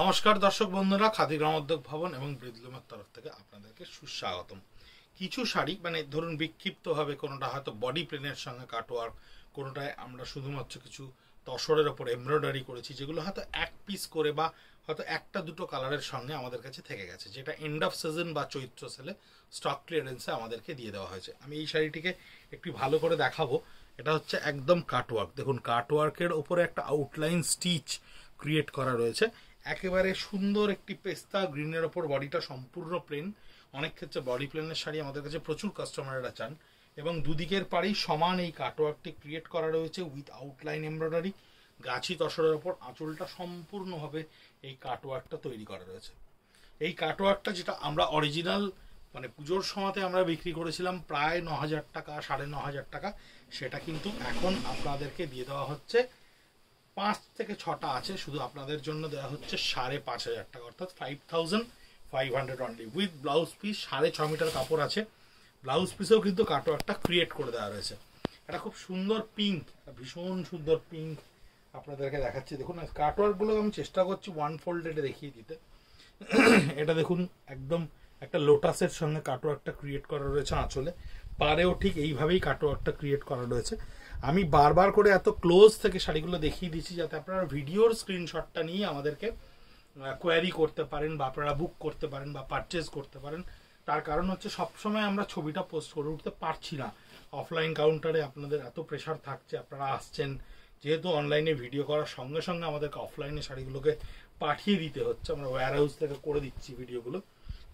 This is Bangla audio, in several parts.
নমস্কার দর্শক বন্ধুরা, খাদি গ্রামোদ্যোগ ভবন এবং বৃদ্ধলুমের তরফ থেকে আপনাদেরকে সুস্বাগতম। কিছু শাড়ি মানে ধরুন বিক্ষিপ্তভাবে কোনোটা হয়তো বডি প্লেনের সঙ্গে কাটওয়ার্ক কোনোটায় আমরা শুধুমাত্র কিছু তসরের ওপর এমব্রয়ডারি করেছি, যেগুলো হয়তো এক পিস করে বা হয়তো একটা দুটো কালারের সঙ্গে আমাদের কাছে থেকে গেছে, যেটা এন্ড অফ সিজন বা চৈত্র সেলে স্টক ক্লিয়ারেন্সে আমাদেরকে দিয়ে দেওয়া হয়েছে। আমি এই শাড়িটিকে একটু ভালো করে দেখাবো। এটা হচ্ছে একদম কাটওয়ার্ক। দেখুন, কাটওয়ার্কের ওপরে একটা আউটলাইন স্টিচ ক্রিয়েট করা রয়েছে। একেবারে সুন্দর একটি পেস্তা গ্রিনের ওপর বডিটা সম্পূর্ণ প্লেন অনেক ক্ষেত্রে বডি প্লেনের শাড়ি আমাদের কাছে প্রচুর কাস্টমাররা চান। এবং দুদিকের পাড়েই সমান এই কাটওয়ার্কটি ক্রিয়েট করা রয়েছে উইথ আউটলাইন এমব্রয়ডারি গাছি তসরের ওপর আঁচলটা সম্পূর্ণভাবে এই কাটওয়ার্কটা তৈরি করা রয়েছে। এই কাটওয়ার্কটা যেটা আমরা অরিজিনাল মানে পুজোর সময়তে আমরা বিক্রি করেছিলাম প্রায় ন হাজার টাকা, সাড়ে ন হাজার টাকা। সেটা কিন্তু এখন আপনাদেরকে দিয়ে দেওয়া হচ্ছে পাঁচ থেকে ছটা আছে, শুধু আপনাদের জন্য দেওয়া হচ্ছে সাড়ে পাঁচ হাজার টাকা, অর্থাৎ five thousand five hundred only with blouse piece সাড়ে ছ মিটার কাপড় আছে। ব্লাউজ পিসেও কিন্তু কাটওয়ার্কটা ক্রিয়েট করে দেওয়া রয়েছে। এটা খুব সুন্দর পিঙ্ক ভীষণ সুন্দর পিঙ্ক আপনাদেরকে দেখাচ্ছি। দেখুন কাটওয়ার্কগুলো আমি চেষ্টা করছি ওয়ান ফোল্ডেডে দেখিয়ে দিতে। এটা দেখুন, একদম একটা লোটাসের সঙ্গে কাটওয়ার্কটা ক্রিয়েট করা রয়েছে আঁচলে। পারেও ঠিক এইভাবেই কাটওয়ার্কটা ক্রিয়েট করা রয়েছে। আমি বারবার করে এত ক্লোজ থেকে শাড়িগুলো দেখিয়ে দিচ্ছি যাতে আপনারা ভিডিওর স্ক্রিনশটটা নিয়ে আমাদেরকে কোয়ারি করতে পারেন বা আপনারা বুক করতে পারেন বা পারচেজ করতে পারেন। তার কারণ হচ্ছে সবসময় আমরা ছবিটা পোস্ট করে উঠতে পারছি না। অফলাইন কাউন্টারে আপনাদের এত প্রেশার থাকছে, আপনারা আসছেন, যেহেতু অনলাইনে ভিডিও করার সঙ্গে সঙ্গে আমাদেরকে অফলাইনে শাড়িগুলোকে পাঠিয়ে দিতে হচ্ছে। আমরা ওয়্যার হাউস থেকে করে দিচ্ছি ভিডিওগুলো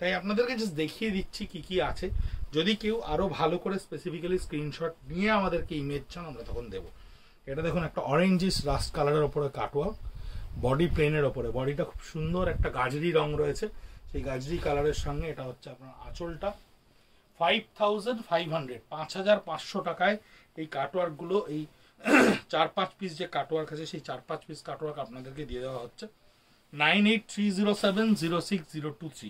তাই আপনাদেরকে জাস্ট দেখিয়ে দিচ্ছি কি কি আছে। যদি কেউ আরও ভালো করে স্পেসিফিক্যালি স্ক্রিনশট নিয়ে আমাদেরকে ইমেজ চান, আমরা তখন দেব। এটা দেখুন, একটা অরেঞ্জিস রাস্ট কালারের ওপরে কাটোয়া বডি প্লেনের ওপরে। বডিটা খুব সুন্দর, একটা গাজরি রং রয়েছে। সেই গাজরি কালারের সঙ্গে এটা হচ্ছে আপনার আঁচলটা। ফাইভ থাউজেন্ড ফাইভ হান্ড্রেড পাঁচ হাজার পাঁচশো টাকায় এই কাটওয়ার্কগুলো এই চার পাঁচ পিস যে কাটওয়ার্ক আছে সেই চার পাঁচ পিস কাটওয়ার্ক আপনাদেরকে দিয়ে দেওয়া হচ্ছে। Nine eight three zero seven zero six zero two three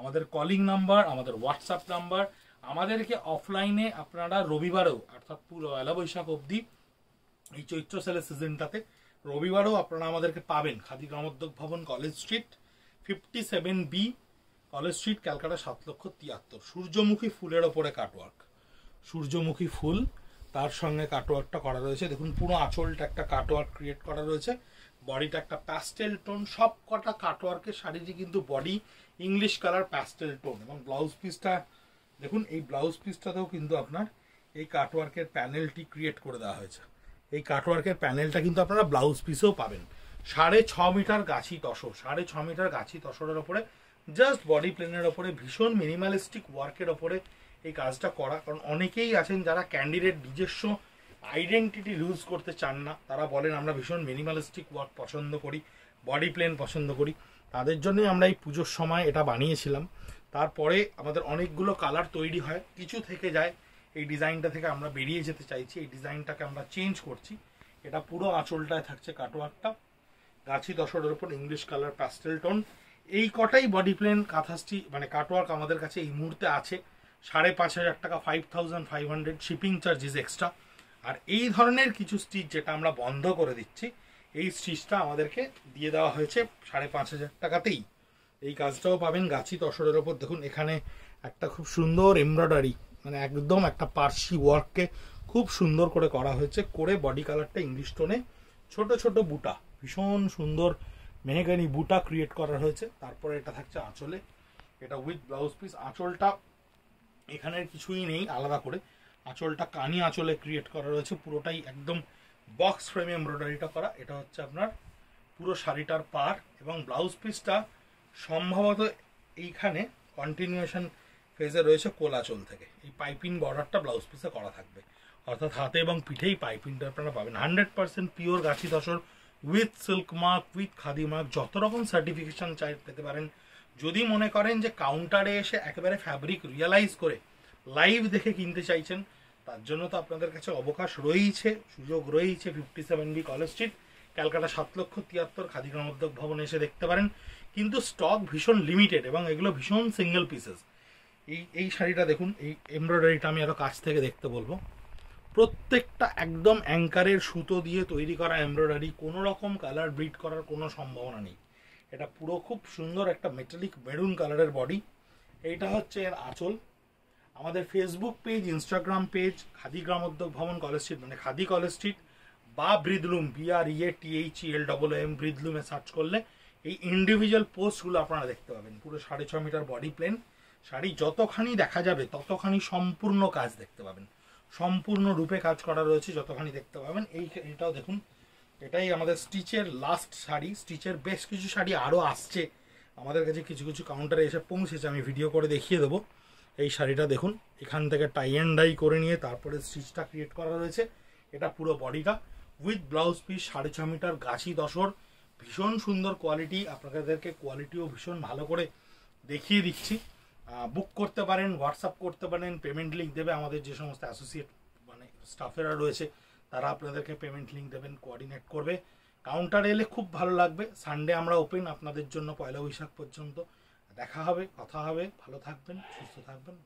আমাদের কলিং নাম্বার আমাদের হোয়াটসঅ্যাপ নাম্বার আমাদেরকে অফলাইনে আপনারা রবিবারেও, অর্থাৎ পুরো পয়লা বৈশাখ অবধি এই চৈত্র সেলের সিজনটাতে রবিবারেও আপনারা আমাদেরকে পাবেন। Khadi Gramodyog Bhavan College Street fifty seven B College Street Calcutta সাত লক্ষ তিয়াত্তর। সূর্যমুখী ফুলের ওপরে কাটওয়ার্ক সূর্যমুখী ফুল তার সঙ্গে কাটওয়ার্কটা করা রয়েছে। দেখুন, পুরো আঁচলটা একটা কাটওয়ার্ক ক্রিয়েট করা রয়েছে। বডিটা একটা প্যাস্টেল টোন সব কটা কাটওয়ার্কের শাড়িটি কিন্তু body English colour pastel tone এবং ব্লাউজ পিসটা দেখুন, এই ব্লাউজ পিসটাতেও কিন্তু আপনার এই কাটওয়ার্কের প্যানেলটি ক্রিয়েট করে দেওয়া হয়েছে। এই কাটওয়ার্কের প্যানেলটা কিন্তু আপনারা ব্লাউজ পিসেও পাবেন। সাড়ে ছ মিটার গাছি তসর। সাড়ে ছ মিটার গাছি তসরের ওপরে জাস্ট বডি প্লেনের ওপরে, ভীষণ মিনিমালিস্টিক ওয়ার্কের ওপরে এই কাজটা করা, কারণ অনেকেই আছেন যারা ক্যান্ডিডেট নিজস্ব আইডেন্টিটি লুজ করতে চান না। তারা বলেন, আমরা ভীষণ মিনিমালিস্টিক ওয়ার্ক পছন্দ করি বডি প্লেন পছন্দ করি। তাদের জন্যই আমরা এই পুজোর সময় এটা বানিয়েছিলাম। তারপরে আমাদের অনেকগুলো কালার তৈরি হয়। কিছু থেকে যায়, এই ডিজাইনটা থেকে আমরা বেরিয়ে যেতে চাইছি। এই ডিজাইনটাকে আমরা চেঞ্জ করছি। এটা পুরো আঁচলটায় থাকছে কাটোয়ারটা গাছি দশরের ওপর ইংলিশ কালার প্যাস্টেল টোন এই কটাই বডি প্লেন কাঁথাসটি মানে কাটওয়ার্ক আমাদের কাছে এই মুহূর্তে আছে। সাড়ে পাঁচ হাজার টাকা five thousand five hundred shipping charges extra আর এই ধরনের কিছু স্টিচ যেটা আমরা বন্ধ করে দিচ্ছি, এই স্টিচটা আমাদেরকে দিয়ে দেওয়া হয়েছে সাড়ে পাঁচ হাজার টাকাতেই। এই কাজটাও পাবেন গাছি তসরের ওপর। দেখুন, এখানে একটা খুব সুন্দর এমব্রয়ডারি মানে একদম একটা পার্সি ওয়ার্ককে খুব সুন্দর করে করা হয়েছে, করে বডি কালারটা ইংলিশ টোনে ছোট ছোট বুটা, ভীষণ সুন্দর মেহেগানি বুটা ক্রিয়েট করা হয়েছে। তারপরে এটা থাকছে আঁচলে, এটা উইথ ব্লাউজ পিস আঁচলটা এখানের কিছুই নেই, আলাদা করে। আঁচলটা কানি আঁচলে ক্রিয়েট করা রয়েছে, পুরোটাই একদম বক্স ফ্রেমে এমব্রয়ডারিটা করা। এটা হচ্ছে আপনার পুরো শাড়িটার পার এবং ব্লাউজ পিসটা সম্ভবত এইখানে কন্টিনিউশন ফেজে রয়েছে কোলাচল থেকে। এই পাইপিং বর্ডারটা ব্লাউজ পিসে করা থাকবে। অর্থাৎ হাতে এবং পিঠেই পাইপিংটা আপনারা পাবেন। হান্ড্রেড পার্সেন্ট পিওর গাছি দশর with silk mark with Khadi mark যত রকম সার্টিফিকেশন চাই পেতে পারেন যদি মনে করেন যে কাউন্টারে এসে একেবারে ফ্যাব্রিক রিয়েলাইজ করে লাইভ দেখে কিনতে চাইছেন, তার জন্য তো আপনাদের কাছে অবকাশ রয়েছে সুযোগ রয়েছে fifty seven B College Street Calcutta সাত লক্ষ তিয়াত্তর খাদি ভবনে এসে দেখতে পারেন। কিন্তু স্টক ভীষণ লিমিটেড এবং এগুলো ভীষণ সিঙ্গেল পিসেস এই এই শাড়িটা দেখুন, এই এমব্রয়ডারিটা আমি আরও কাছ থেকে দেখতে বলব। প্রত্যেকটা একদম অ্যাঙ্কারের সুতো দিয়ে তৈরি করা এমব্রয়ডারি কোনো রকম কালার ব্রিড করার কোনো সম্ভাবনা নেই। এটা পুরো খুব সুন্দর একটা মেটালিক মেরুন কালারের বডি এইটা হচ্ছে এর আঁচল। আমাদের Facebook page Instagram page Khadi Gramodyog Bhavan, College Street মানে খাদি কলেজ স্ট্রিট বা Breathloom BR EA TH L double M ব্রিদলুমে search করলে এই ইন্ডিভিজুয়াল পোস্টগুলো আপনারা দেখতে পাবেন। পুরো সাড়ে ছ মিটার বডি প্লেন শাড়ি যতখানি দেখা যাবে, ততখানি সম্পূর্ণ কাজ দেখতে পাবেন। সম্পূর্ণ রূপে কাজ করা রয়েছে, যতখানি দেখতে পাবেন। এই এটাও দেখুন এটাই আমাদের স্টিচের লাস্ট শাড়ি। স্টিচের বেশ কিছু শাড়ি আরও আসছে। আমাদের কাছে কিছু কিছু কাউন্টারে এসে পৌঁছেছে, আমি ভিডিও করে দেখিয়ে দেবো। এই শাড়িটা দেখুন, এখান থেকে টাই অ্যান্ড ডাই করে নিয়ে তারপরে স্টিচটা ক্রিয়েট করা রয়েছে। এটা পুরো বডিটা উইথ ব্লাউজ পিস সাড়ে ছ মিটার গাছি দশর। ভীষণ সুন্দর কোয়ালিটি আপনাদেরকে কোয়ালিটিও ভীষণ ভালো করে দেখিয়ে দিচ্ছি। বুক করতে পারেন হোয়াটসঅ্যাপ করতে পারেন পেমেন্ট লিঙ্ক দেবে আমাদের যে সমস্ত অ্যাসোসিয়েট মানে স্টাফেরা রয়েছে। তারা আপনাদেরকে পেমেন্ট লিঙ্ক দেবেন কোঅর্ডিনেট করবে। কাউন্টার এলে খুব ভালো লাগবে। সানডে আমরা ওপেন আপনাদের জন্য পয়লা বৈশাখ পর্যন্ত। দেখা হবে, কথা হবে। ভালো থাকবেন, সুস্থ থাকবেন।